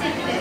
certificate.